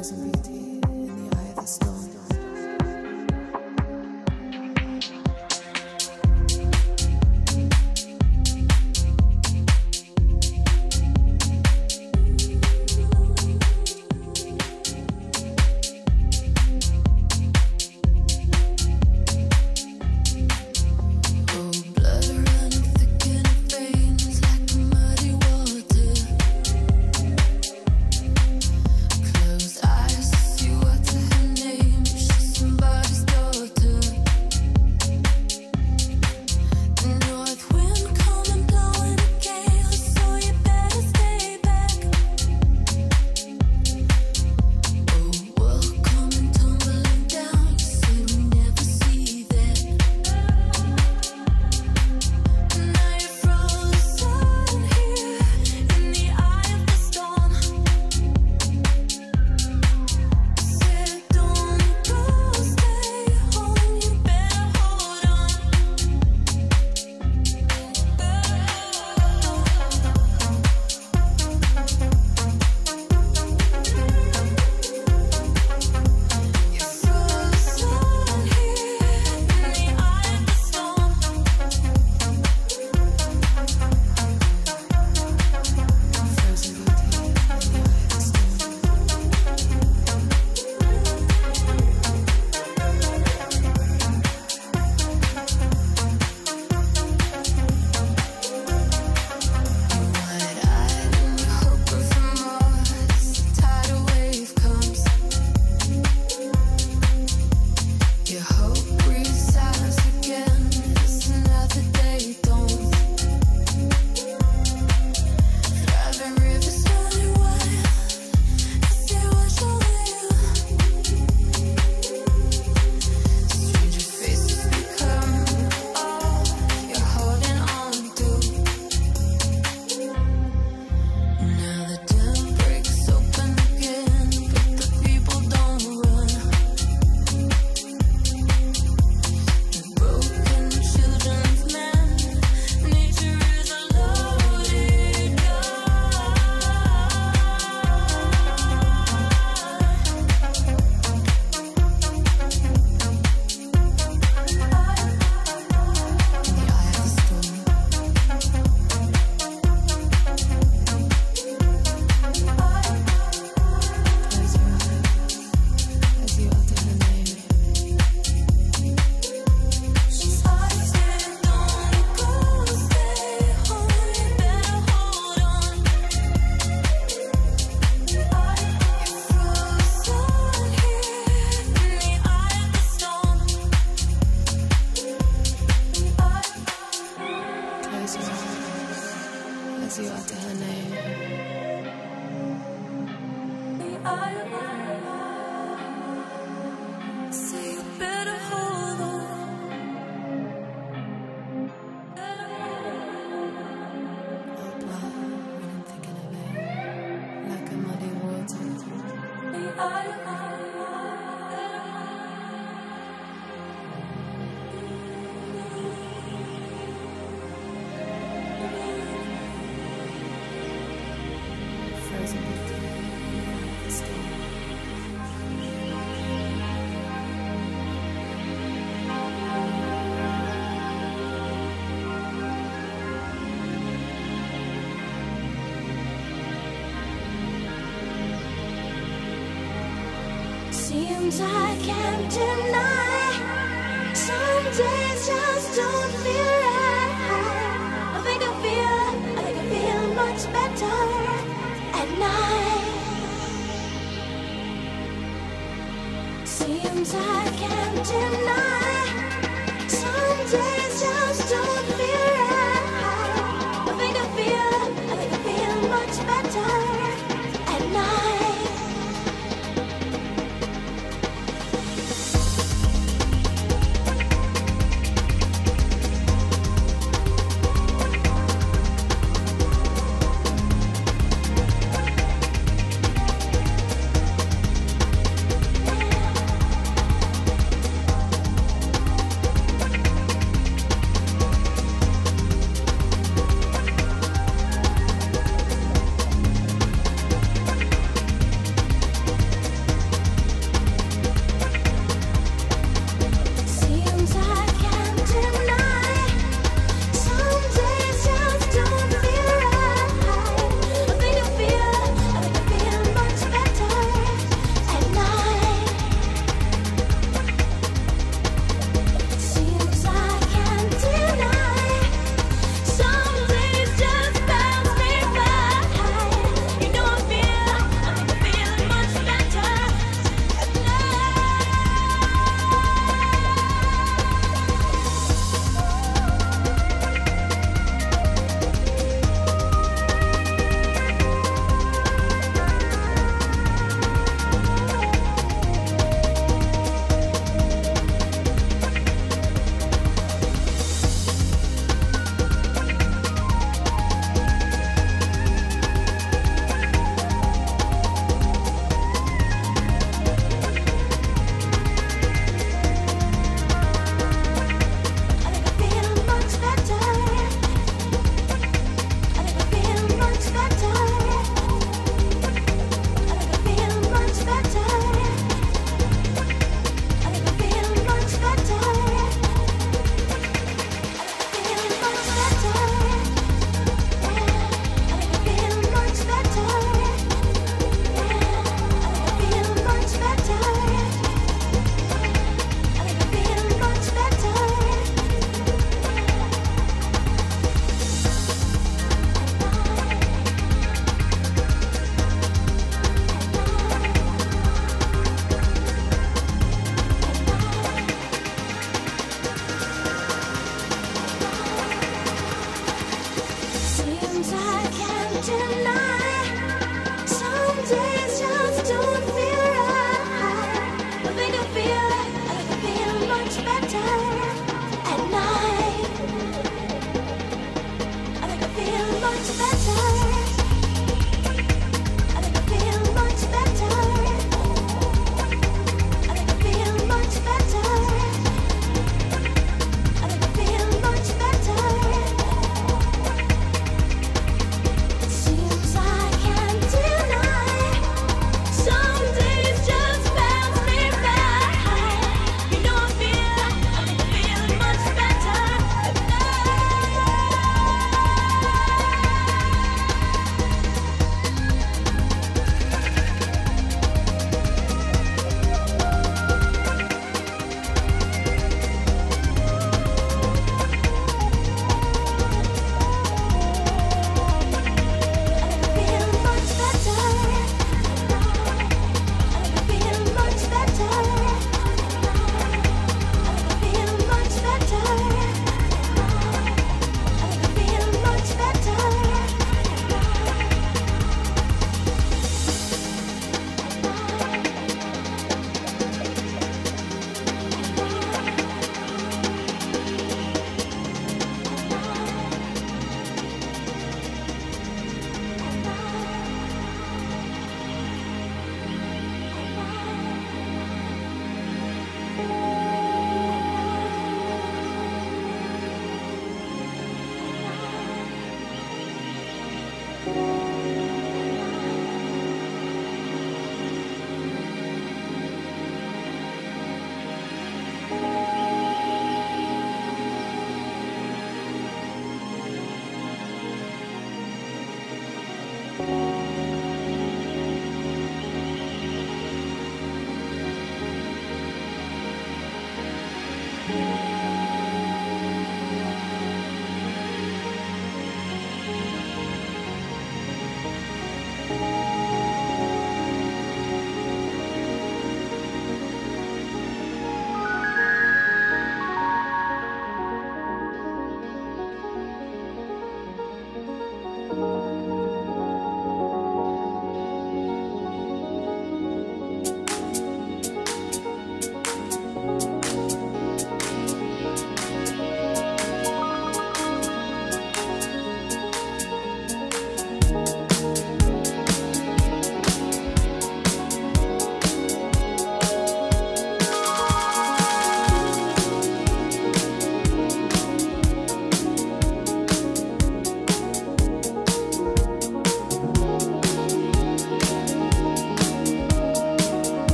Rose and Beauty.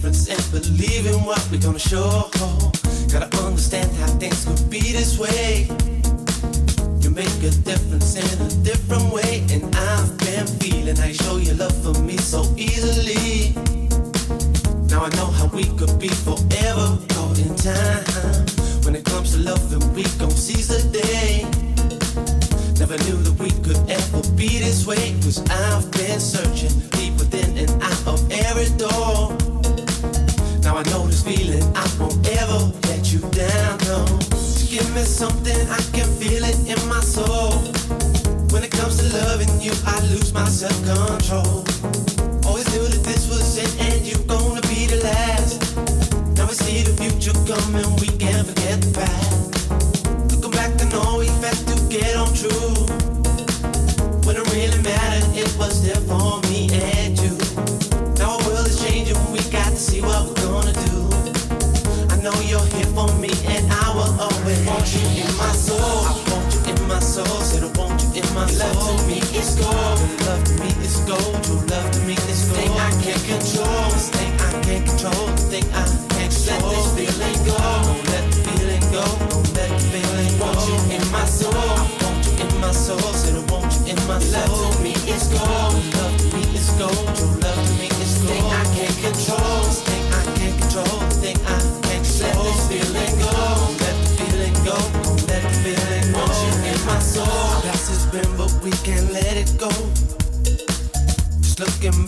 difference and believe in what we're gonna show. Gotta understand how things could be this way. You make a difference in a different way, and I've been feeling how you show your love for me so easily. Now I know how we could be forever caught in time. When it comes to loving, we gon' seize the day. Never knew that we could ever be this way. Cause I've been searching deep within and out of every door. Now I know this feeling, I won't ever let you down, no. So give me something, I can feel it in my soul. When it comes to loving you, I lose my self-control. Always knew that this was it and you're gonna be the last. Now we see the future coming, we can't forget the past. Looking back, I know we had to get on true. When it really mattered, it was there for me me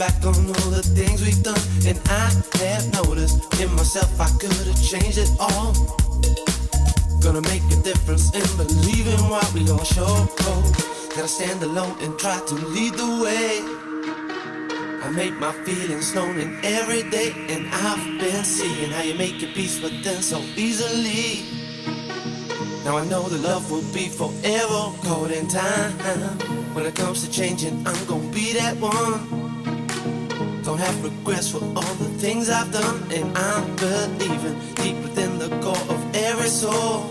back on all the things we've done, and I have noticed in myself I could have changed it all. Gonna make a difference in believing what we all show. Gotta stand alone and try to lead the way. I make my feelings known in every day, and I've been seeing how you make your peace with them so easily. Now I know the love will be forever caught in time. When it comes to changing, I'm gonna be that one. Don't have regrets for all the things I've done, and I'm believing deep within the core of every soul.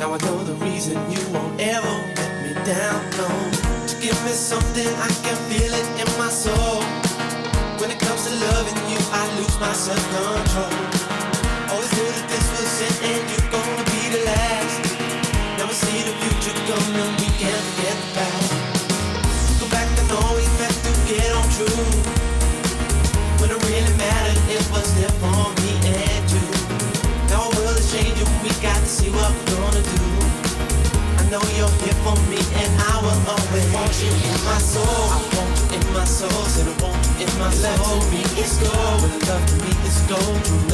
Now I know the reason you won't ever let me down, no. To give me something, I can feel it in my soul. When it comes to loving you, I lose my self-control. Always knew that this was it, and you're gonna be the last. Now we see the future coming, we can't the past. Go back and always have to get on true. There for me and you. Our world is changing, we got to see what we're gonna do. I know you're here for me, and I will always want you in my soul. I want you in my soul, said I want you in my soul. Love to me is love.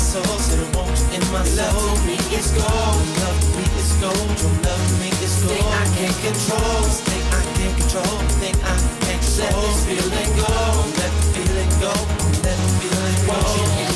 Soul, said I want you in my soul. Love me is gold, love me is gold. True love me is gold. Thing I can't control, thing I can't control, thing I can't control. Let this feeling go, let the feeling go, let the feeling go.